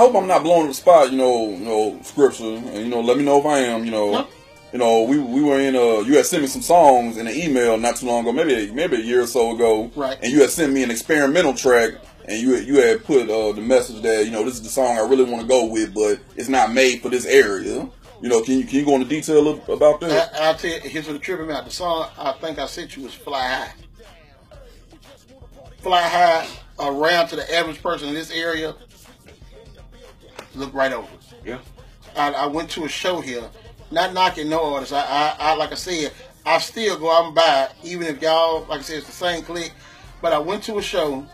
hope I'm not blowing the spot. You know, you know, scripture, and you know, let me know if I am. You know, you know, we we were in. Uh, you had sent me some songs in an email not too long ago, maybe maybe a year or so ago. Right. And you had sent me an experimental track, and you had- you had put uh, the message that you know this is the song I really want to go with, but it's not made for this area. You know, can you can you go into detail about that? I, I'll tell you, here's what the tripping out. The song I think I sent you was Fly High. Fly High around to the average person in this area. Look right over. Yeah. I, I went to a show here, not knocking no artists. I, I, I like I said, I still go out and buy, it, even if y'all, like I said, it's the same click. But I went to a show,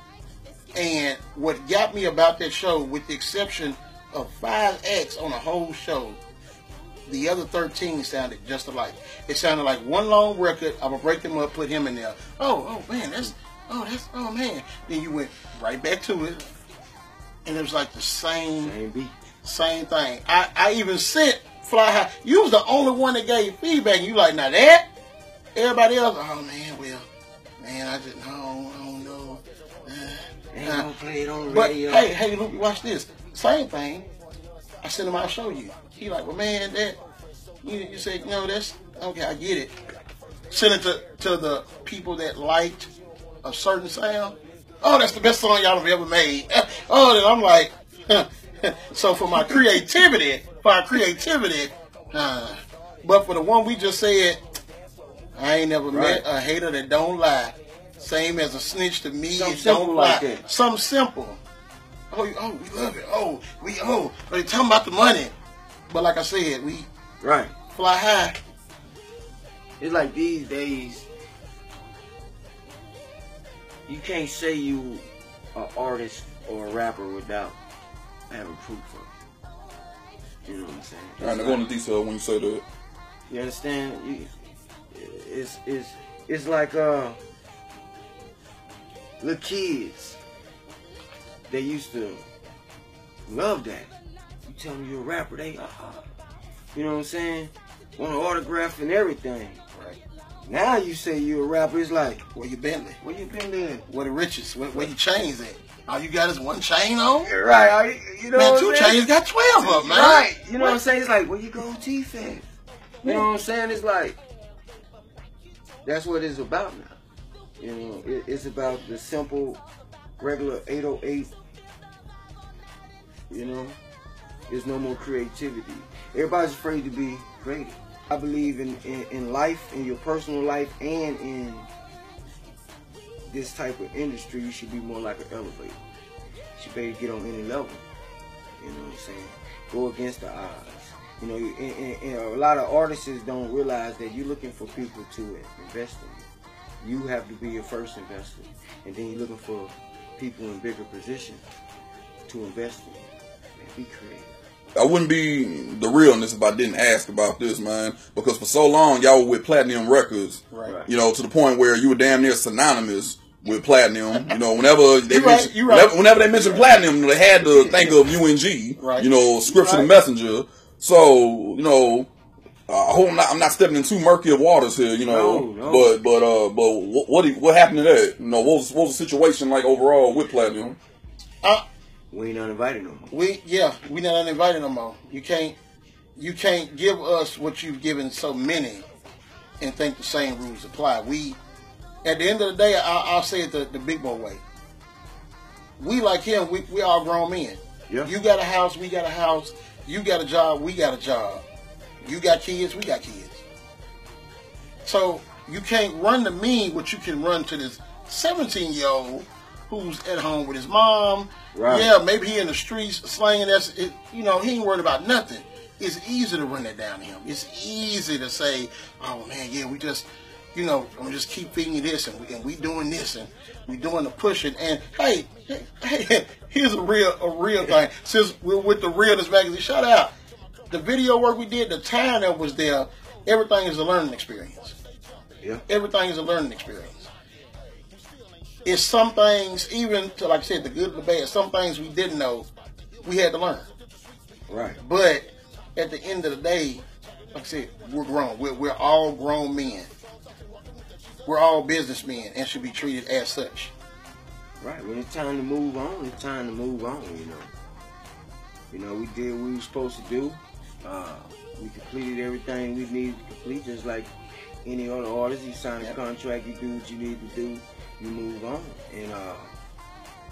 and what got me about that show, with the exception of five X on the whole show, the other 13 sounded just alike. It sounded like one long record. I'm gonna break them up, put him in there. Oh, oh man, that's oh that's oh man. Then you went right back to it, and it was like the same Same beat. same thing. I, I even sent Fly High. You was the only one that gave feedback. You like now that everybody else. Oh man, well, man, I just no, I don't know. Uh, don't play it on but radio. hey, hey, look, watch this. Same thing. I sent him. I'll show you. He like, well, man, that you, you say no. That's okay. I get it. Send it to to the people that liked a certain sound. Oh, that's the best song y'all have ever made. Oh, then I'm like, so for my creativity, for our creativity, uh, but for the one we just said, I ain't never Right. met a hater that don't lie. Same as a snitch to me, Something it don't like lie. that. Something simple. Oh, oh, we love it. Oh, we oh, but they talking about the money. But like I said, we Right. fly high. It's like these days, you can't say you an artist or a rapper without having proof of it. You know what I'm saying? All right, now go into detail when you say that. You understand? You, it's it's it's like uh, little kids. They used to love that. You tell them you're a rapper, they uh, you know what I'm saying? Want an autograph and everything. Now you say you're a rapper, it's like, Where you Bentley? where you been there? Where the riches? Where, where you chains at? All you got is one chain on? Right, are you, you know Man, what 2 Chainz got twelve of them, man. Right, you know what I'm saying? It's like, where you go teeth at? You know what I'm saying? It's like, that's what it's about now. You know, it, it's about the simple, regular 808. You know, there's no more creativity. Everybody's afraid to be creative. I believe in, in, in life, in your personal life, and in this type of industry, you should be more like an elevator. You should be able to get on any level. You know what I'm saying? Go against the odds. You know, and, and, and a lot of artists don't realize that you're looking for people to invest in you. You have to be your first investor, and then you're looking for people in bigger positions to invest in. Man, be creative. I wouldn't be the realness if I didn't ask about this, man. Because for so long, y'all were with Platinum Records. Right. Right. You know, to the point where you were damn near synonymous with Platinum. You know, whenever they right, mention, right. whenever, whenever they mentioned Platinum, they had to think of UNG. Right. You know, Scripture the Right. Messenger. So, you know, uh, I hope I'm not, I'm not stepping in too murky of waters here. You know, No, no. but but uh, but what what, what happened to that? You know, what was what was the situation like overall with Platinum? Uh, We ain't uninvited no more. we yeah, we not uninvited no more. You can't you can't give us what you've given so many and think the same rules apply. We at the end of the day, I, I'll say it the, the big boy way. We like him. We we all grown men. Yeah. You got a house, we got a house. You got a job, we got a job. You got kids, we got kids. So you can't run to me what you can run to this 17 year old who's at home with his mom. Right. Yeah, maybe he in the streets slanging that's it, you know, he ain't worried about nothing. It's easy to run that down to him. It's easy to say, oh man, yeah, we just, you know, I'm just keep feeding you this and we, and we doing this and we doing the pushing. And hey, hey, hey, here's a real, a real thing. Since we're with the realness magazine, shout out. The video work we did, the time that was there, everything is a learning experience. Yeah. Everything is a learning experience. It's some things, even to like I said, the good and the bad, some things we didn't know, we had to learn. Right. But at the end of the day, like I said, we're grown. We're, we're all grown men. We're all businessmen and should be treated as such. Right. When it's time to move on, it's time to move on, you know. You know, we did what we were supposed to do. Uh, we completed everything we needed to complete, just like any other artist. You sign a Yep. contract, you do what you need to do, you move on. And uh,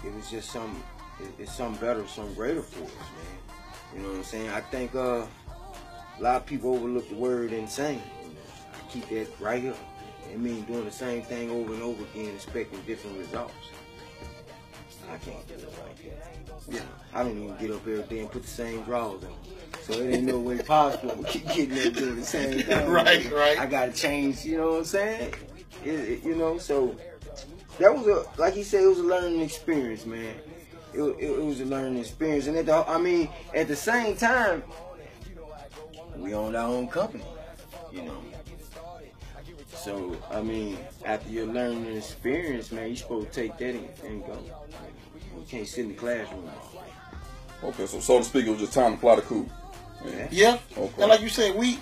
it was just some, it, it's something better, something greater for us, man. You know what I'm saying? I think uh, a lot of people overlook the word insane. You know, I keep that right here. It means doing the same thing over and over again, expecting different results. I can't do it like that. Yeah. I don't even get up every day and put the same drawers on. So it ain't no way possible to keep getting there doing the same thing. Right, right. I gotta change, you know what I'm saying? It, it- you know, so that was a, like he said, it was a learning experience, man. It, it, it was a learning experience. And at the, I mean, at the same time, we owned our own company, you know. So, I mean, after your learning experience, man, you supposed to take that and, and go. You can't sit in the classroom. Okay, so so to speak, it was just time to fly the coop. Yeah. Yeah. Okay. And like you said, we,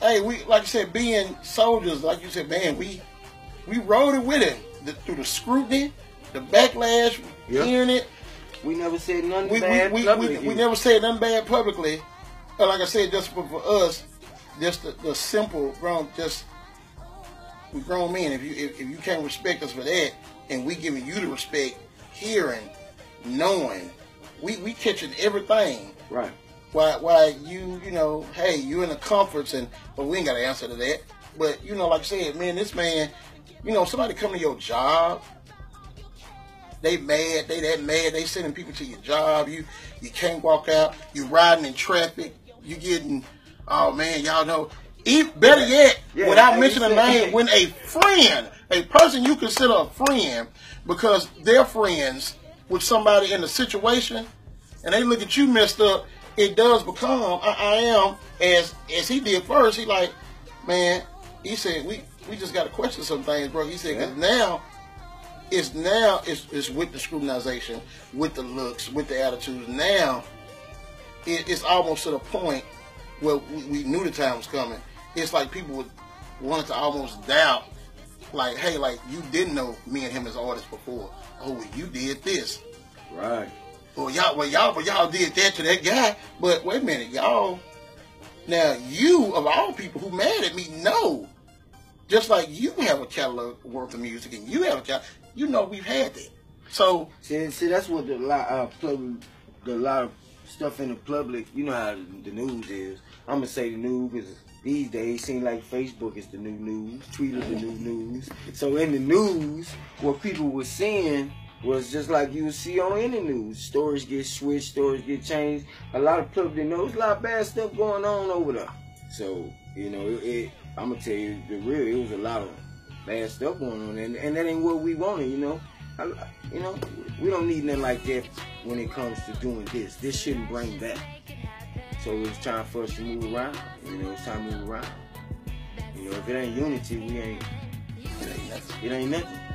hey, we like you said, being soldiers, like you said, man, we we rode it with it the, through the scrutiny, the backlash, Yeah. hearing it. We never said nothing We we, bad. we, we, publicly. we never said nothing bad publicly. But like I said, just for, for us, just the, the simple grown, just we grown men. If you if, if you can't respect us for that, and we giving you the respect, hearing, knowing, we we catching everything. Right. why why you you know hey you in the comforts and but we ain't got an answer to that but you know like I said man this man you know somebody come to your job they mad they that mad they sending people to your job you you can't walk out you riding in traffic you getting oh man y'all know even better yet Yeah, without mentioning a name when a friend a person you consider a friend because they're friends with somebody in a situation and they look at you messed up, it does become I, I am as as he did first. He like, man, he said we we just got to question some things, bro. He said 'cause Yeah. now it's now it's, it's with the scrutinization, with the looks, with the attitudes. Now it, it's almost to the point where we, we knew the time was coming. It's like people would wanted to almost doubt, like, hey, like you didn't know me and him as artists before. Oh, well, you did this. Right. Well, y'all, well, y'all, well, y'all did that to that guy. But wait a minute, y'all. Now, you of all people who mad at me know, just like you have a catalog worth of music, and you have a catalog, you know we've had that. So See, see, that's what the lot, uh, public, the lot of stuff in the public. You know how the news is. I'm gonna say the news because these days seem like Facebook is the new news, Twitter the new news. So in the news, what people were seeing was just like you see on any news. Stories get switched, stories get changed. A lot of public there's a lot of bad stuff going on over there. So you know, it, I'm gonna tell you the real. It was a lot of bad stuff going on, and, and that ain't what we wanted. You know, I, you know, we don't need nothing like that when it comes to doing this. This shouldn't bring back. So it's time for us to move around. You know, it's time to move around. You know, if it ain't unity, we ain't. It ain't nothing. It ain't nothing.